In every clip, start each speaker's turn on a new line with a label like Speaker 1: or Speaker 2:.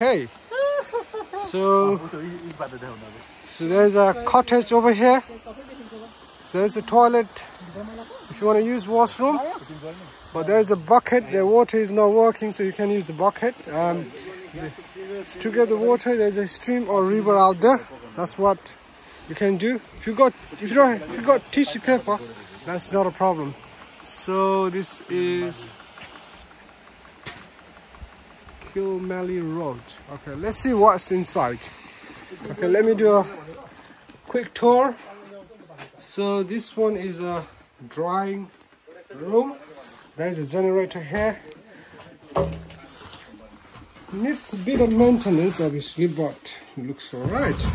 Speaker 1: Hey, so so there's a cottage over here. So there's a toilet if you want to use washroom. But there's a bucket. The water is not working, so you can use the bucket. Um, to get the water, there's a stream or river out there. That's what you can do. If you got if you don't if you got tissue paper, that's not a problem. So this is Kilmallie Road. Okay, let's see what's inside. Okay, let me do a quick tour. So this one is a drying room. There's a generator here. Needs a bit of maintenance, obviously, but it looks alright.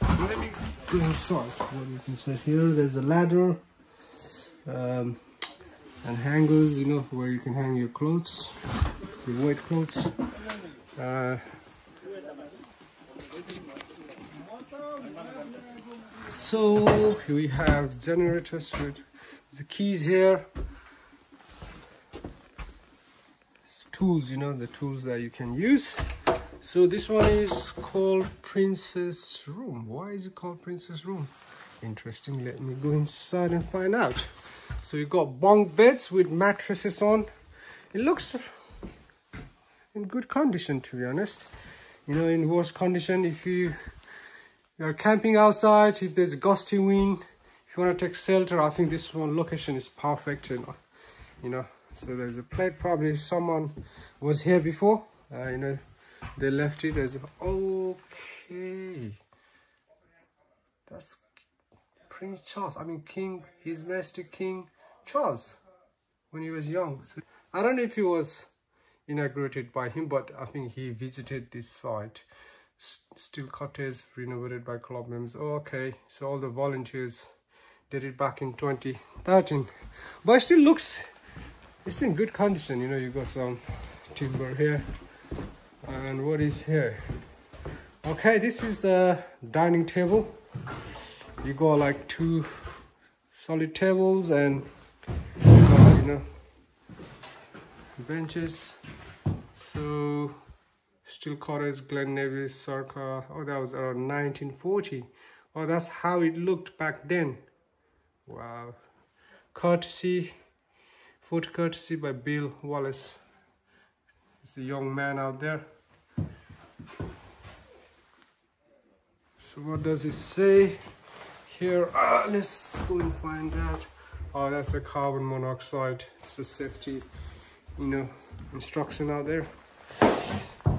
Speaker 1: Let me go inside. What you can see here, there's a ladder um, and hangers, you know, where you can hang your clothes, your wet clothes. Uh, so we have generators with the keys here. It's tools you know the tools that you can use. So this one is called princess room. Why is it called princess room? Interesting. Let me go inside and find out. So you got bunk beds with mattresses on. It looks in good condition to be honest. You know in worse condition if you you're camping outside if there's a gusty wind if you want to take shelter i think this one location is perfect you know. You know so there's a plate probably someone was here before uh, you know they left it as okay. That's prince charles i mean king his majesty king charles when he was young. So i don't know if he was inaugurated by him, but I think he visited this site. Steall cottage renovated by club members. Oh, okay, so all the volunteers did it back in 2013. But it still looks, it's in good condition. You know, you got some timber here. And what is here? Okay, this is a dining table. You got like two solid tables and uh, you know benches. So Steall cottage glen nevis circa oh that was around 1940 oh that's how it looked back then. Wow. Courtesy foot courtesy by bill wallace. It's a young man out there. So what does it say? Here uh, let's go and find that. Oh that's a carbon monoxide. It's a safety you know instruction out there.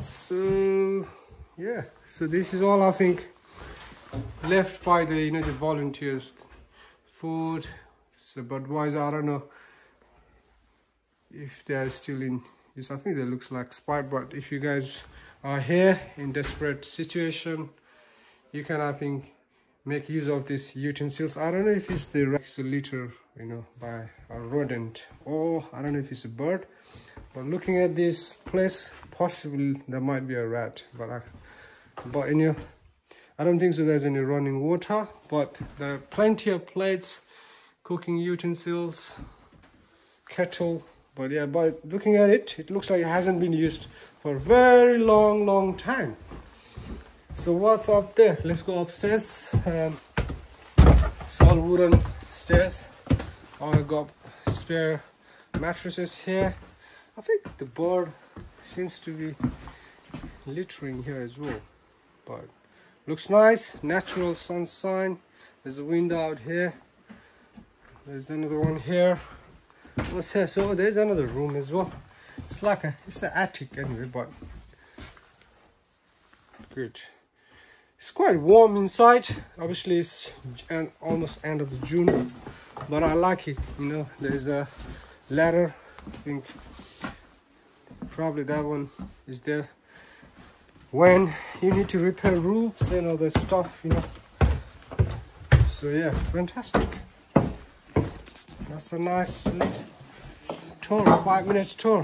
Speaker 1: So yeah. So this is all i think left by the you know the volunteers. Food so but wise i don't know if they're still in. Use i think that looks like spot but if you guys are here in desperate situation you can i think make use of these utensils. I don't know if it's the rex litter you know by a rodent or i don't know if it's a bird but looking at this place possibly there might be a rat but I, but in I don't think so there's any running water but there are plenty of plates cooking utensils kettle but yeah but looking at it it looks like it hasn't been used for a very long long time so what's up there? Let's go upstairs. Um, it's all wooden stairs. I got spare mattresses here. I think the bird seems to be littering here as well but looks nice. Natural sunshine there's a window out here. There's another one here. What's here? So there's another room as well. It's like a it's an attic anyway but good it's quite warm inside. Obviously it's almost end of the june but i like it you know. There's a ladder i think probably that one is there. When you need to repair roofs and all other stuff you know. So yeah fantastic. That's a nice tour five minutes tour